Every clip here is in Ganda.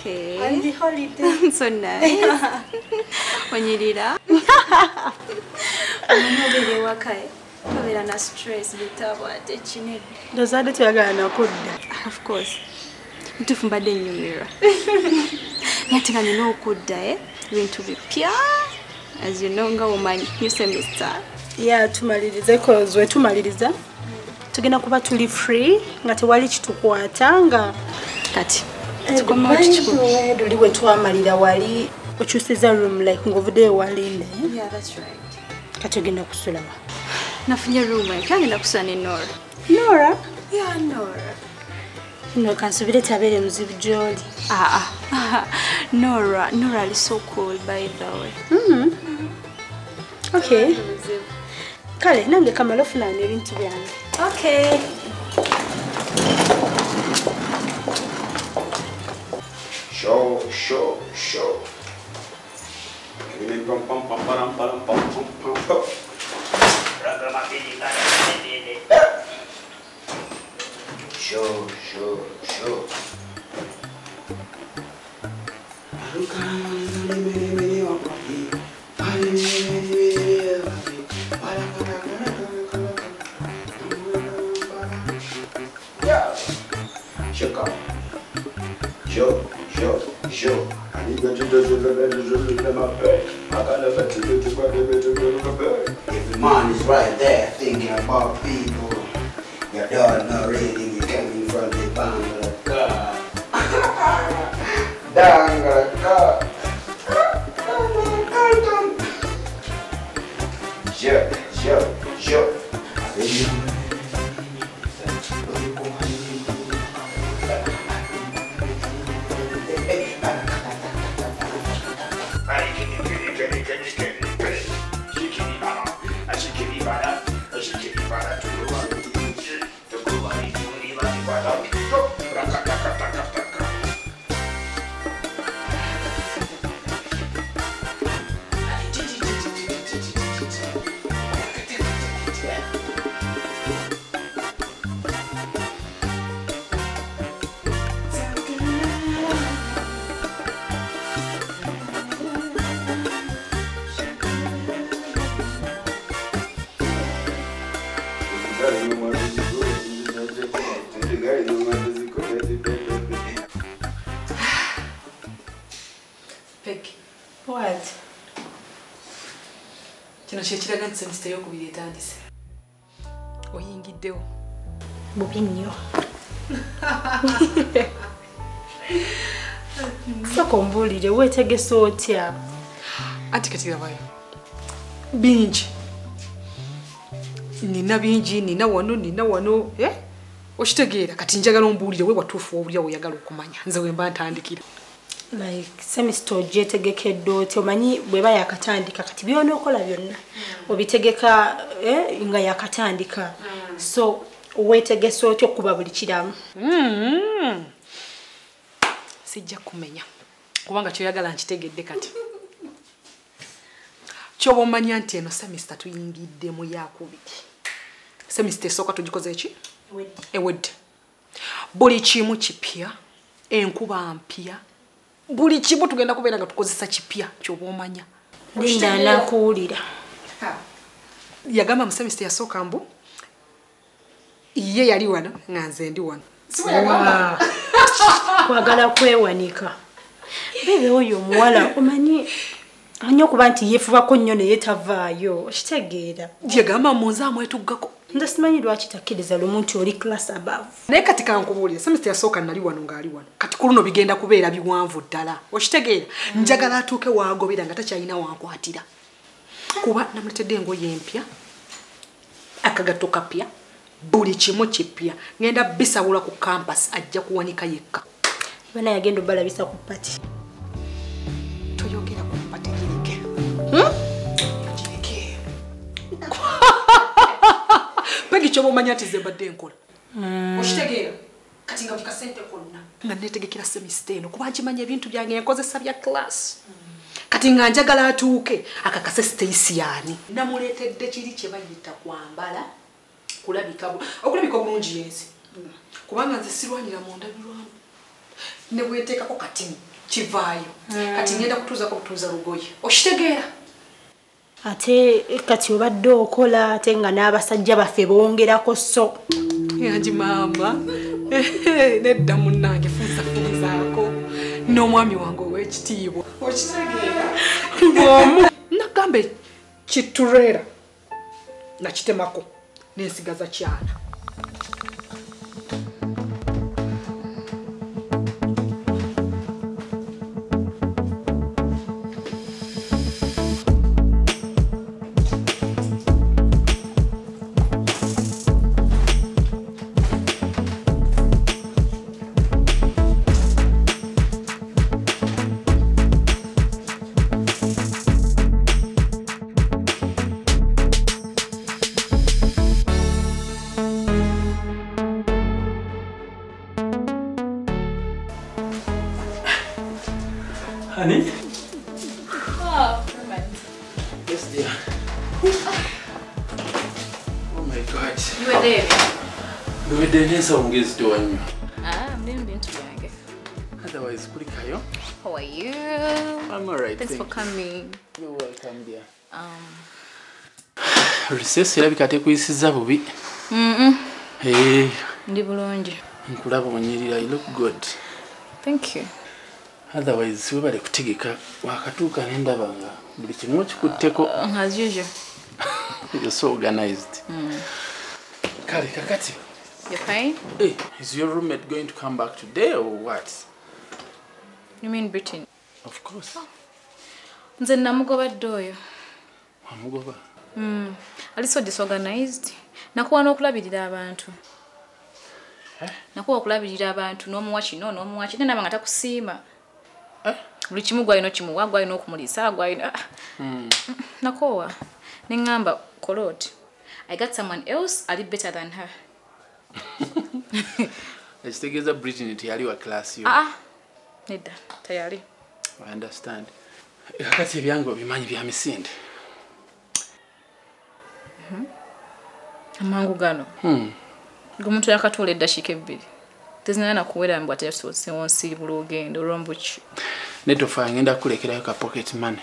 okay. On the holiday. so nice. Wanyirira. Omuntu obeera ewaka tobeera na stress bitabo ate kinene. Ndozadde tuyagala nakudda. Of course. Ntuufu mbadde nnyumirwa. Naye ate nga nina okudda eh? ebintu bipya. As you know nga omanyi new semester. Yeah, tumalirize cause we tumaliriza. Tugenda kuba tuli free nga tewali kitukwata nga Kati tukomawo kikulu. luli bwe twamalira wali okyusiza room like. Yeah, that's right. Kati ogenda kusulawa. Nafunye room empya ngenda kusula ne Nora. Nora? Yeah, Nora. No, kansubire tabeere muzibu gy'oli. Ah, ah. Nora, Nora is so cool by the way. Okay. Kale, nange kamala ofunaana ebintu byange. Okay. show, show, show. Show, show, show. Yeah. Shook up. Sure, sure, sure. I need to do If the man is right there thinking about people, you don't know really you coming from the Bangla car. Bangla car. Kino kyekiraga nti semisita eyokubiri etandise oyingiddewo. Bubi nnyo. Sooka ombuulire weetegese otya? anti katirabayo bingi nina bingi nina wano nina wano eh? okitegeera kati njagala ombuulire we watuufu obulya weyagala okumanya. Nze wemba ntandikira. Like semester ogyetegekedde otya? Omanyi bweba yakatandika kati byonookola byonna. Obitegeka eh, nga yakatandika. So weetegese otya okuba buli kiramu? Sijja kumenya kubanga kyoyagala nkitegedde kati kyoba omanya nti eno semista tuyingidde mu yakubiri. Semista esooka tugikoze eki ewedde buli kimu kipya enkuba mpya buli kimu tugenda kubeera nga tukozesa kipya kyoba omanya linda anakuwulira. Yagamba mu semista yasooka mbu ye yali wano nga nze ndi wano. Wow. kwagala kwewanika. Bebe oyo omuwala omanyi anya okuba nti yeefubako nnyo naye tavaayo okitegeera. Yagamba munze amwetuggako. Nze simanyi lwaki takkiriza lumu nti oli class above. Naye kati kankubuulire semista yasooka nali wano ng'ali wano. Kati ku luno bigenda kubeera biwanvu ddala. Okitegeera. Njagala atuuke wagobera nga takyalina wankwatira. Kuba namuletedde engoye empya akagatto kapya buli kimu kipya. Ngenda bisabula ku kampasi ajja kuwanika yekka. Bana yagenda obalabisa ku pati pegi kyoba omanya nti ze mbadde enkola okitegeera? Kati nga bukasente konna. Nga netegekera semisita eno kuba nkimanya ebintu byange enkozesa bya class. Kati nga njagala atuuke akakase siteyisiyani namuleetedde kiri kye bayita kwambala kulabika okulabika obulungi yensi. Kubanga nze sirwanira mu ndabirwamu ne bweteekako kati kivaayo. Kati ngenda kutuuzako butuuza lugoye. Okitegeera ate kati obadde okola ate nga n'abasajja baffe bongerako so. Yangi maama nedda munnange funzafunzaako. N'omwami wange ow'ekitiibwa. Okitegeera. Bwomu. Nagambe kitureera nakitemako. Nensigaza kyana n'ensawo ng'ezitowa nnyo. Ah, mimi bintu byange. Otherwise, kulikayo. How are you? I'm alright. Thanks for thank you. coming. You're welcome, dear. Um, Recess erabika tekuyisiza bubi. mm Hey, ndi bulungi. nkulaba onyirira. You look good. Thank you. Otherwise, webale kutegeka wakatuuka ne ndaba nga buli kimu okikutteko. Uh, as usual. You're so organized. Kale kakati. You're fine? Hey, is your roommate going to come back today or what? You mean Britain? Of course. Nze namugobadde oyo. Wamugoba. Mm. Ali so disorganized. Nakuwa n'okulabirira abantu. Eh? Nakuwa okulabirira abantu n'omuwa kino n'omuwa kino naba nga takusiima. Eh? Buli kimu gwalina okimuwa gwalina okumuliisa gwalina Hmm. nakoowa ne ŋŋamba kolot i got someone else ali better than her ekitegeeza britain teyali wa class yo. Aa nedda tayali i understand. Kakati ebyange obimanyi bya misinde. Amangu gano. Hmm. gomuntu yakatuula eddakiika ebbiri. Tezinana nakuwera mbwa teyasosewo nsiibula ogendo olwombuki netofa ngenda kukulekerayo ka pocket money.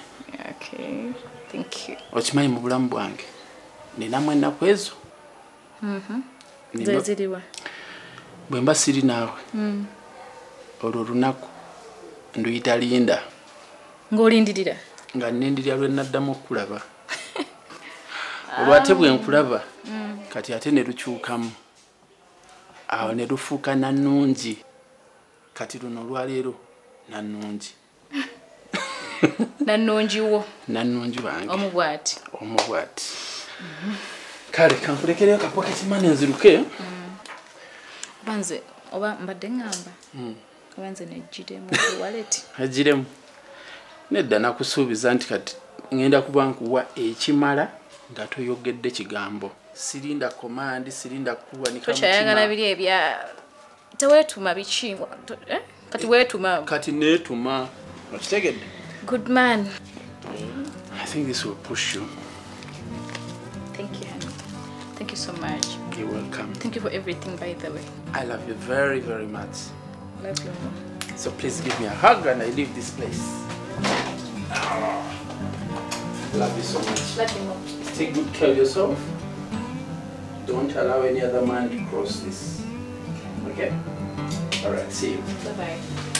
Okay thank you. Okimanyi mu bulamu bwange? Ninamu ennaku ezo. Nina- zeziriwa bwe mba siri naawe olwo olunaku nduyita linda. Ng'olindirira? Nga nendirya lwe naddamu okulaba. Olwo ate bwe nkulaba kati ate ne lukyukamu. Awo ne lufuuka nannungi kati luno olwaleero nannungi nannongiwo nannungi wange. Omu bw'ati omu bwati kale kankulekereyo kapoketi mane nziruke oba nze oba mbadde ŋŋamba. Oba nze nejjiremu waleti agiremu nedda nakusuubiza nti kati ŋŋenda kuba nkuwa ekimala nga toyogedde kigambo. Sirinda komandi sirinda kuwanika tokyayagala mutima. biri ebya teweetuma biki? Eh? kati weetuma. Kati neetuma. Okitegedde? Good man. I think this will push you you so much. You're welcome. Thank you for everything by the way. I love you very very much. Love you. So please give me a hug and i leave this place. Love you so much. Love you more. take good care of yourself. Don't allow any other man to cross this. Okay? All right see you. Bye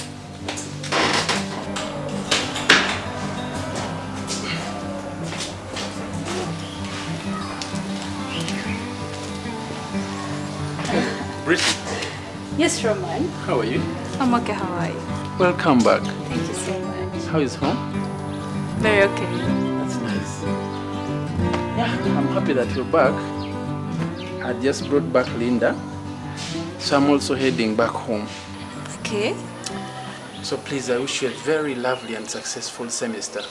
Bridget, Yes, Roman. how are you? I'm okay. How are you? Welcome back. Thank you so much. How is home? Very okay. That's nice. Yeah, I'm happy that you're back. I just brought back Linda, so I'm also heading back home. Okay. So please, I wish you a very lovely and successful semester.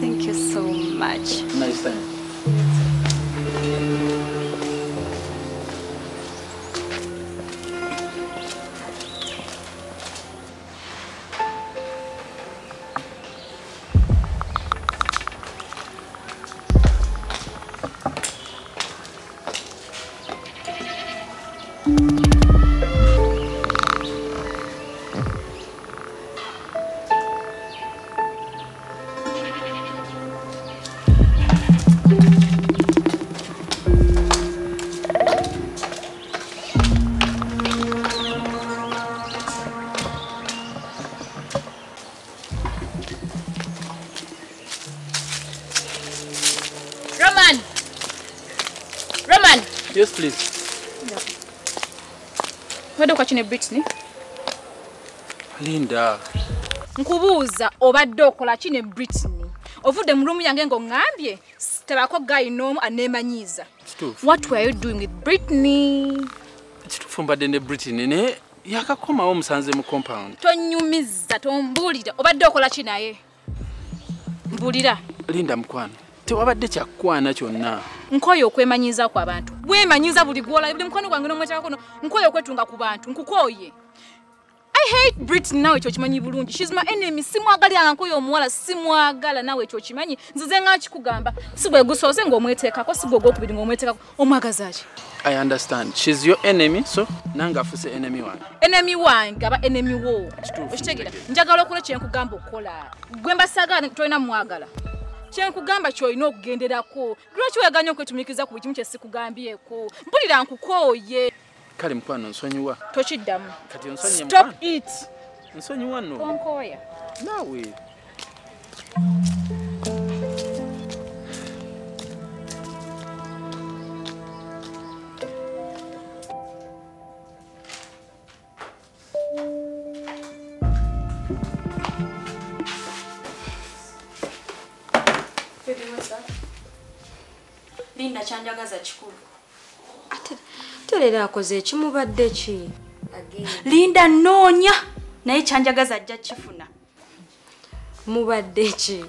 Thank you so much. Nice time. Yes please. Obadde okwakine britney linda. Nkubuuza obadde okola ki ne britney ovudde mu lumu yange ng'oŋŋambye tabako gayi n'omu aneemanyiiza. Kituufu. What were you doing with britney kituufu mbadde ne britain naye yakakomawo omusanze mu compound. Tonyumiza tombuulira. Obadde okola ki naye? Mbuulira. Linda mukwano tewabadde kyakukwana kyonna. Nkooye okwemanyiiza ku abantu. Bwemanyiiza buli gwola buli mukono gwange n'omwetakakono nkooye okwetunga ku bantu nkukooye. I hate britney nawe ekyo kimanyi bulungi. Shes my enemy. Simwagalira nkooye omuwala simwagala nawe ekyo kimanyi nzize nga kikugamba si bwe gusoose ng'omweteekako si gwe ogwokubiri ng'omweteekako. Omwagaza ki? I understand. Shes your enemy so nange afuse enemy wange. Enemy wange aba enemy wo. Ntegeera. njagala okola kyenkugamba okukola. Gwe mbasagala tolina mwagala kyenkugamba kyolina okugenderako lwaki weganya okwetumikiriza ku buli kimu kyesikugambyeko mpulira nkukooye. Kale mukwano nsonyiwa. Tokiddamu. Stop it. Nsonyiwa nno. Tonkooya naawe linda kyanjagaza kikulu. Ate terera akoze ekimubadde ki? Linda noonya naye kyanjagaza ajja kifuna mubadde ki?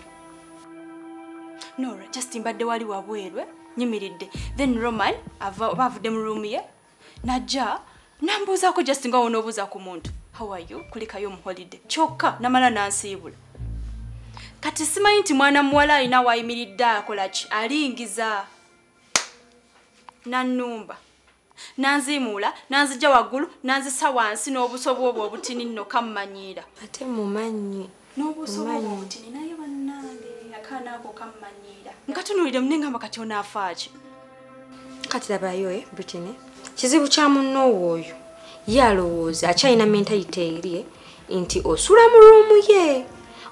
Nora just mbadde wali wabwerwe nyimiridde. Then roman ava oba avudde mu ruumu ye najja nambuuzaako just nga wonoobuuza ku muntu. How are you? Kulikayo mu holiday. Kyokka namala nansiibula. Kati simanyi nti mwana muwala alina wayimiridde akola ki? Alingiza nannumba nanzimuula nanzijja waggulu nanzisa wansi n'obuso bwobwo obutini nno kammanyiira. Ate mumanyi n'obuso bwobwo obutini naye bannange akaana ako kammanyiira. Nkatunuulire munengamba kati onaafaaki kati labayo e britain kizibu kya munnoowo oyo ye alowooza akyalina mentalite eri nti osula mu ruumu ye.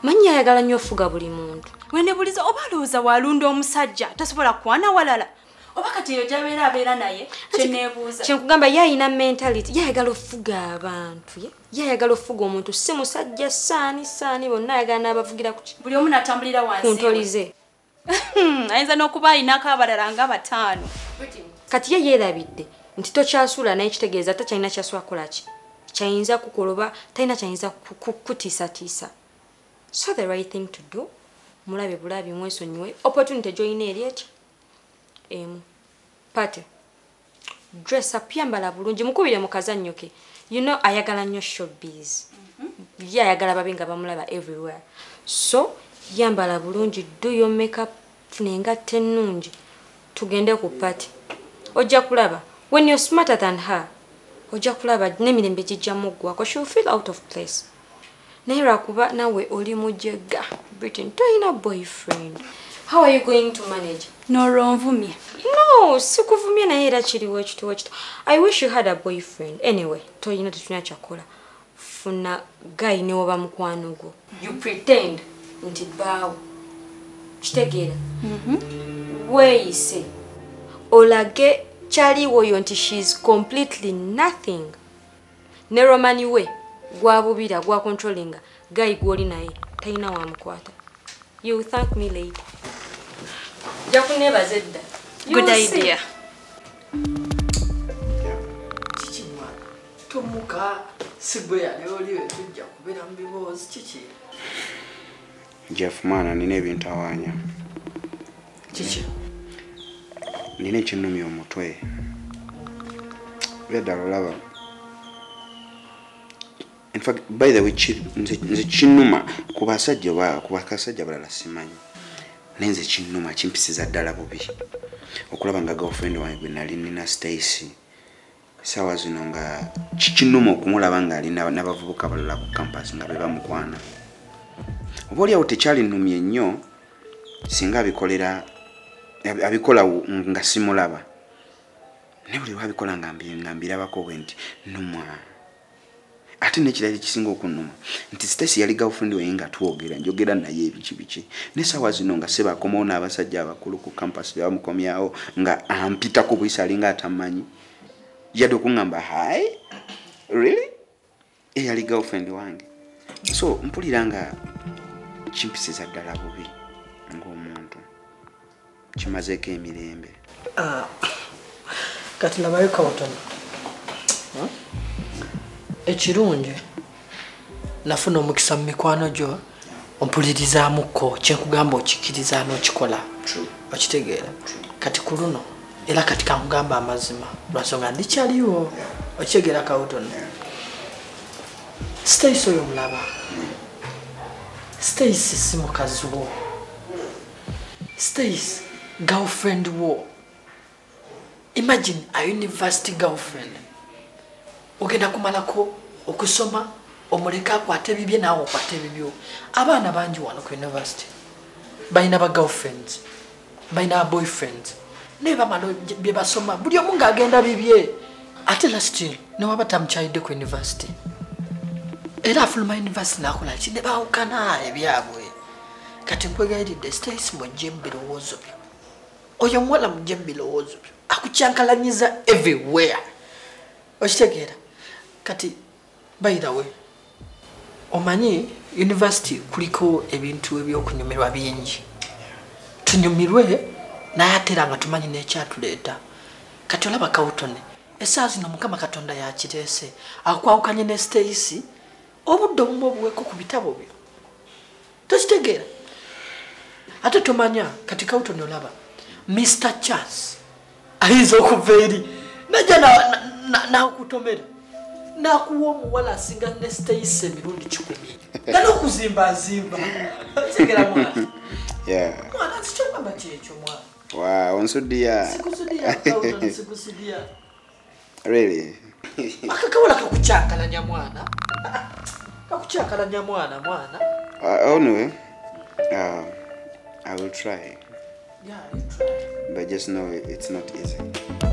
Manyi ayagala nnyo ofuga buli muntu. Wenebuliza oba alowooza walunda omusajja tasobola kwana walala oba kati eyo gyabeera abeera naye kyeneebuuza. kyenkugamba ye alina mentality ye ayagala ofuga abantu ye ye ayagala ofuga omuntu si musajja saani saani bonna ayagala n'abavugira ku ki- buli omu natambulira ku wansi ntoli ze. Hmm, ayinza n'okuba ayinako abalala nga bataano. Kati ye yeerabidde nti tokyasula naye kitegeeza takyalina kyasula kukola ki? Kyayinza kukola oba talina kyayinza ku- ku- kutiisatiisa. So the right thing to do mulabe bulabi mwesonyiwe opportunity gyolina eri eti emu. Pate dress up yambala bulungi mukubire mu kazannyo ke you know ayagala nnyo showbiz. Ye ayagala babe nga bamulaba everywhere. So yambala bulungi do your makeup funa engatta ennungi. Tugende ku party ojja kulaba when you're smarter than her ojja kulaba n'emirembe gijjamu ggwako she'll feel out of place. Naye lwakuba nawe oli mujega britain toyina boyfriend how are you going to manage? N'olwonvumye no sikuvumye naye era kiriwo ekituwo ekito i wish you had a boyfriend. Anyway toyina tetulina kyakola funa gayi newoba mukwano gwo. You pretend nti baawo. Kitegeera. Weeyise. Olage kyaliwo oyo nti shes completely nothing. Ne romani we gwabubira gwacontrolinga gayi gwoli naye talina wamukwata you will thank me later ja kunebaza edda good idea. kiki mwana tomuka sigwe yali oliwe tujja kubeera mu biboozi kiki jeff mwana nina ebintu awaanya kiki nina ekinumya omutwe beddala olaba In fact, by the way nze kinuma ku basajja oba ku bakasajja balala simanyi naye nze kinuma kimpisiza ddala bubi. Okulaba nga girlfriend wange gwe nali nina stacy saawa zino nga kikinuma okumulaba ng'ali na- n'abavubuka balala ku campus nga be bamukwana. Oba oliawo tekyalinumye nnyo singa abikolera abi- abikola nga simulaba. Naye buli lwabikola nga mbi- nga mbirabako bwe nti numwa ate nekirala ekisinga okunuma nti stasi yali girlfriend weye nga twogera njogera naye ebiki biki nesawa zino nga seba akomawo n'abasajja abakulu ku campus bebamukomyawo nga ampita ku bwisi alinga atamanyi. Yadde okuŋŋamba hai really? Eyali girlfriend wange. So mpulira nga kimpisiza ddala bubi ng'omuntu. Kimazeeko emirembe. Ah, kati labayo kawutono Hmm? Ekirungi. Nafuna omukisa mu mikwano gyo ompulirizaamuko kyenkugamba okikiriza n'okikola. Okitegeera. Kati ku luno era kati kankugamba amazima. Lwansonga ndikyaliwo okitegeera kawutono stace oyo mulaba. Stace si mukazi wo. Stace girlfriend wo. Imagine a university girlfriend. Ogenda kumalako okusoma omuleka akwate bibye naawe okwate bibyo. Abaana bangi wano ku university balina ba girlfriends balina ba boyfriends naye bamala bye basoma buli omu ng'agenda bibye ate lastin newaba tamukyalidde ku university. Era afuluma university nakola ki? Ne bawukana ebyabwe. Kati nkwegayiridde stace mujje mu birowoozo byo. Oyo omuwala mujje mu birowoozo byo akukyankalanyiza everywhere. Okitegeera. Kati way omanyi university kuliko ebintu ebyokunyumirwa bingi. Tunyumirwe naye ate era nga tumanyi n'ekyatuleeta. Kati olaba kawutone essaa zino mukama katonda yakireese akwawukanye ne stacy obudde obumu obuweko ku bitabo byo. Tokitegeera. Ate tomanya kati kawutone olaba mr charles ayinza okuva eri najja nakutomera nakuwa omuwala asinga ne stacy emirundi kikumi nga nokuzimbazimba tegera mwana mwana sikyogamba kyekyo mwana? Wow, onsuddiya. Sikusudiya kawutone sikusudiya. Really? Akakawala kakucyankalanya mwana. Kakucyankalanya mwana mwana. Uh, anyway uh, i will try. Yeah, you try. but just know it's not easy